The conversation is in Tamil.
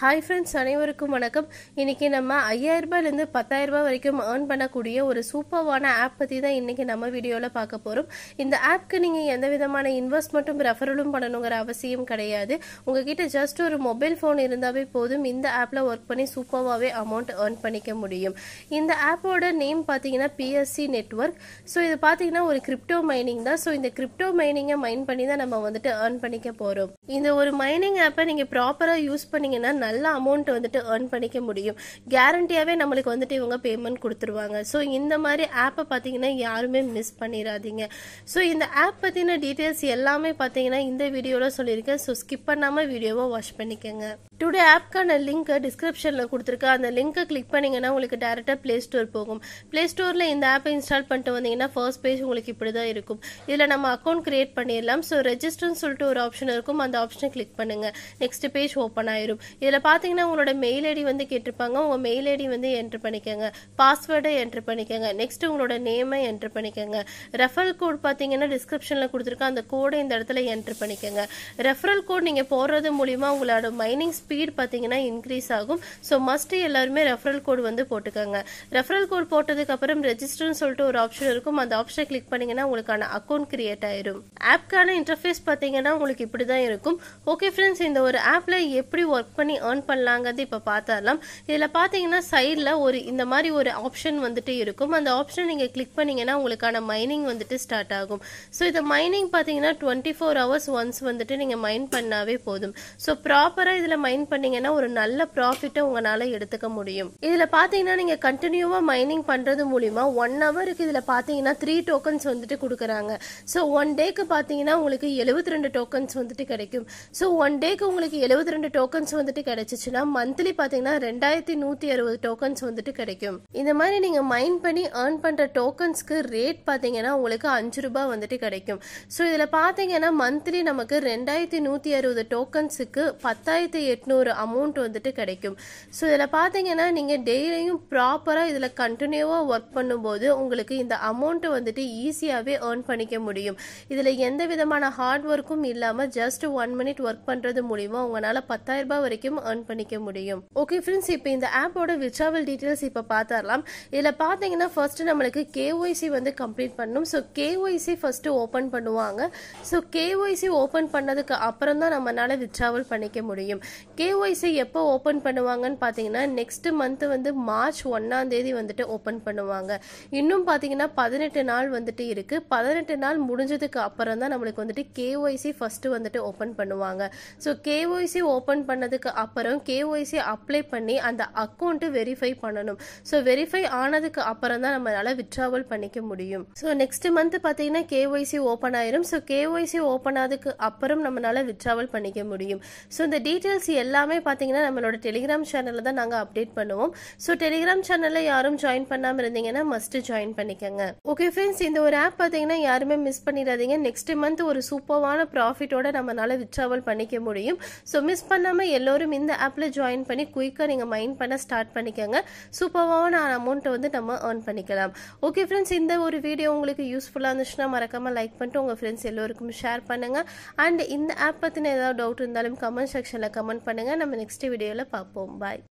ஹாய் ஃப்ரெண்ட்ஸ் அனைவருக்கும் வணக்கம். இன்னைக்கு நம்ம ஐயாயிரரூபாயிலேருந்து பத்தாயிரரூபா வரைக்கும் ஏர்ன் பண்ணக்கூடிய ஒரு சூப்பர்வான ஆப் பற்றி தான் இன்றைக்கி நம்ம வீடியோவில் பார்க்க போகிறோம் இந்த ஆப்க்கு நீங்கள் எந்த விதமான இன்வெஸ்ட்மெண்ட்டும் ரெஃபரலும் பண்ணணுங்கிற அவசியம் கிடையாது. உங்ககிட்ட ஜஸ்ட் ஒரு மொபைல் ஃபோன் இருந்தாவே போதும். இந்த ஆப்பில் ஒர்க் பண்ணி சூப்பர்வாகவே அமௌண்ட் ஏர்ன் பண்ணிக்க முடியும். இந்த ஆப்போட நேம் பார்த்தீங்கன்னா பிஎஸ்சி நெட்ஒர்க் ஸோ இது பார்த்தீங்கன்னா ஒரு கிரிப்டோ மைனிங் தான். ஸோ இந்த கிரிப்டோ மைனிங்கை மைன் பண்ணி தான் நம்ம வந்துட்டு ஏர்ன் பண்ணிக்க போகிறோம் இந்த ஒரு மைனிங் ஆப்பை நீங்கள் ப்ராப்பராக யூஸ் பண்ணீங்கன்னா நல்ல அமௌண்ட் வந்துட்டு ஏர்ன் பண்ணிக்க முடியும். கேரண்டியாகவே நம்மளுக்கு வந்துட்டு இவங்க பேமெண்ட் கொடுத்துருவாங்க. ஸோ இந்த மாதிரி ஆப்பை பார்த்தீங்கன்னா யாருமே மிஸ் பண்ணிடாதீங்க ஸோ இந்த ஆப் பற்றின டீட்டெயில்ஸ் எல்லாமே பார்த்தீங்கன்னா இந்த வீடியோவில் சொல்லியிருக்கேன். ஸோ ஸ்கிப் பண்ணாமல் வீடியோவை வாட்ச் பண்ணிக்கோங்க. டுடே ஆப்க்கான லிங்க்கை டிஸ்கிரிப்ஷனில் கொடுத்துருக்கேன் அந்த லிங்க்கை கிளிக் பண்ணீங்கன்னா உங்களுக்கு டேரெக்டாக ப்ளே ஸ்டோர் போகும். ப்ளே ஸ்டோரில் இந்த ஆப்பை இன்ஸ்டால் பண்ணிட்டு வந்தீங்கன்னா ஃபர்ஸ்ட் பேஜ் உங்களுக்கு இப்படி தான் இருக்கும். இதில் நம்ம அக்கௌண்ட் கிரியேட் பண்ணிடலாம். ஸோ ரெஜிஸ்டர்னு சொல்லிட்டு ஒரு ஆப்ஷன் இருக்கும். அந்த ஆப்ஷனை கிளிக் பண்ணுங்க. நெக்ஸ்ட் பேஜ் ஓப்பன் ஆயிரும். இதில் பார்த்தீங்கன்னா உங்களோட மெயில் ஐடி வந்து கேட்டிருப்பாங்க. உங்கள் மெயில் ஐடி வந்து என்ட்ரு பண்ணிக்கோங்க. பாஸ்வேர்டை என்ட்ரு பண்ணிக்கோங்க. நெக்ஸ்ட் உங்களோட நேமை என்ட்ரு பண்ணிக்கோங்க. ரெஃபரல் கோட் பார்த்தீங்கன்னா டிஸ்கிரிப்ஷனில் கொடுத்துருக்கோம் அந்த கோடை இந்த இடத்துல என்ட்ரு பண்ணிக்கோங்க. ரெஃபரல் கோட் நீங்கள் போடுறது மூலிமா உங்களோட மைனிங் ஸ்பீட் பார்த்தீங்கன்னா இன்க்ரீஸ் ஆகும். ஸோ மஸ்ட் எல்லாருமே ரெஃபரல் கோட் வந்து போட்டுக்கோங்க. ரெஃபரல் கோட் போட்டதுக்கு அப்புறம் ரெஜிஸ்டர்னு சொல்லிட்டு ஒரு ஆப்ஷன் இருக்கும். அந்த ஆப்ஷனை கிளிக் பண்ணிங்கன்னா உங்களுக்கான அக்கௌண்ட் கிரியேட் ஆயிரும். ஆப்க்கான இன்டர்ஃபேஸ் பார்த்தீங்கன்னா உங்களுக்கு இப்படி தான் இருக்கும். ஓகே ஃப்ரெண்ட்ஸ் இந்த ஒரு ஆப்பில் எப்படி ஒர்க் பண்ணி ஏர்ன் பண்ணலாங்கிறது இப்போ பார்த்தாலாம். இதில் பார்த்தீங்கன்னா சைடில் ஒரு இந்த மாதிரி ஒரு ஆப்ஷன் வந்துட்டு இருக்கும். அந்த ஆப்ஷன் நீங்கள் கிளிக் பண்ணீங்கன்னா உங்களுக்கான மைனிங் வந்துட்டு ஸ்டார்ட் ஆகும். ஸோ இந்த மைனிங் பார்த்தீங்கன்னா டுவெண்ட்டி ஃபோர் ஹவர்ஸ் ஒன்ஸ் வந்துட்டு நீங்கள் மைன் பண்ணாவே போதும். ஸோ ப்ராப்பராக இதில் மைன் பண்ணீங்கன்னா ஒரு நல்ல ப்ராஃபிட்டை உங்களால் எடுத்துக்க முடியும். இதில் பார்த்தீங்கன்னா நீங்கள் கண்டினியூவாக மைனிங் பண்ணுறது மூலிமா ஒன் ஹவருக்கு இதில் பார்த்தீங்கன்னா த்ரீ டோக்கன்ஸ் வந்துட்டு கொடுக்குறாங்க. ஸோ ஒன் டேக்கு பார்த்தீங்கன்னா உங்களுக்கு எழுபத்தி ரெண்டு டோக்கன்ஸ் வந்துட்டு கிடைக்கும். ஸோ ஒன் டேக்கு உங்களுக்கு எழுபத்தி ரெண்டு டோக்கன்ஸ் வந்துட்டு கிடைச்சிச்சுன்னா மந்த்லி பார்த்தீங்கன்னா ரெண்டாயிரத்தி நூற்றி அறுபது டோக்கன்ஸ் வந்துட்டு கிடைக்கும். இந்த மாதிரி நீங்கள் மைன் பண்ணி ஏர்ன் பண்ணுற டோக்கன்ஸ்க்கு ரேட் பார்த்தீங்கன்னா உங்களுக்கு அஞ்சு ரூபாய் வந்துட்டு கிடைக்கும். ஸோ இதில் பார்த்தீங்கன்னா மந்த்லி நமக்கு ரெண்டாயிரத்தி நூற்றி அறுபது டோக்கன்ஸுக்கு பத்தாயிரத்தி எட்நூறு அமௌண்ட் வந்துட்டு கிடைக்கும். ஸோ இதில் பார்த்தீங்கன்னா நீங்கள் டெய்லியும் ப்ராப்பராக இதில் கண்டினியூவாக ஒர்க் பண்ணும்போது உங்களுக்கு இந்த அமௌண்ட்டை வந்துட்டு ஈஸியாகவே ஏர்ன் பண்ணிக்க முடியும். இதில் எந்த விதமான ஹார்ட் ஒர்க்கும் இல்லாமல் ஜஸ்ட் ஒன் மினிட் ஒர்க் பண்ணுறது மூலிமா உங்களால் பத்தாயிரம் ரூபாய் வரைக்கும் ஏர்ன் பண்ணிக்க முடியும். ஓகே ஃப்ரெண்ட்ஸ் இப்போ இந்த ஆப்போட விட்ராவல் டீட்டெயில்ஸ் இப்போ பார்த்துடலாம் இதில் பார்த்தீங்கன்னா ஃபர்ஸ்ட் நம்மளுக்கு கேஒய்சி வந்து கம்ப்ளீட் பண்ணணும் ஸோ கேஒய்சி ஃபர்ஸ்ட் ஓப்பன் பண்ணுவாங்க. ஸோ கேஒய்சி ஓப்பன் பண்ணதுக்கு அப்புறம் தான் நம்மளால விட்ராவல் பண்ணிக்க முடியும். கேஒய்சி எப்போ ஓப்பன் பண்ணுவாங்கன்னு பார்த்தீங்கன்னா நெக்ஸ்ட் மந்த் வந்து மார்ச் ஒன்னாம் தேதி வந்துட்டு ஓப்பன் பண்ணுவாங்க. இன்னும் பார்த்தீங்கன்னா பதினெட்டு நாள் வந்துட்டு இருக்கு. பதினெட்டு நாள் முடிஞ்சதுக்கு அப்புறம் தான் நம்மளுக்கு வந்துட்டு கேஒய்சி ஃபர்ஸ்ட் வந்துட்டு ஓப்பன் பண்ணுவாங்க. ஸோ கேஒய்சி ஓப்பன் பண்ணதுக்கு அப்புறம் கேஒய்சி அப்ளை பண்ணி அந்த அக்கௌண்ட்டு வெரிஃபை பண்ணணும். ஸோ வெரிஃபை ஆனதுக்கு அப்புறம் தான் நம்மளால விட்ராவல் பண்ணிக்க முடியும். ஸோ நெக்ஸ்ட் மந்த் பார்த்தீங்கன்னா கேஒய்சி ஓப்பன் ஆயிரும். ஸோ கேஒய்சி ஓப்பன் ஆனதுக்கு அப்புறம் நம்மளால விட்ராவல் பண்ணிக்க முடியும். ஸோ இந்த டீட்டெயில்ஸ் எல்லாமே பார்த்தீங்கன்னா நம்மளோட டெலிகிராம் சேனலில் தான் நாங்கள் அப்டேட் பண்ணுவோம். ஸோ டெலிகிராம் சேனலில் யாரும் ஜாயின் பண்ணாமல் இருந்தீங்கன்னா மஸ்ட் ஜாயின் பண்ணிக்கோங்க. ஓகே ஃப்ரெண்ட்ஸ் இந்த ஒரு ஆப் பார்த்தீங்கன்னா யாருமே மிஸ் பண்ணிடாதீங்க. நெக்ஸ்ட் மந்த் ஒரு சூப்பர்வான ப்ராஃபிட்டோட நம்மளால விட்ராவல் பண்ணிக்க முடியும். ஸோ மிஸ் பண்ணாமல் எல்லோரும் இந்த ஆப்பில் ஜாயின் பண்ணி குயிக்காக நீங்கள் மைண்ட் பண்ண ஸ்டார்ட் பண்ணிக்கோங்க. சூப்பர்வான அமௌண்ட்டை வந்து நம்ம ஏர்ன் பண்ணிக்கலாம். ஓகே ஃப்ரெண்ட்ஸ் இந்த ஒரு வீடியோ உங்களுக்கு யூஸ்ஃபுல்லாக இருந்துச்சுன்னா மறக்காமல் லைக் பண்ணிட்டு உங்கள் ஃப்ரெண்ட்ஸ் எல்லோருக்கும் ஷேர் பண்ணுங்கள் அண்ட் இந்த ஆப் பற்றின ஏதாவது டவுட் இருந்தாலும் கமெண்ட் செக்ஷனில் கமெண்ட் பண்ணுங்கள் நம்ம நெக்ஸ்ட் வீடியோவில் பார்ப்போம். பாய்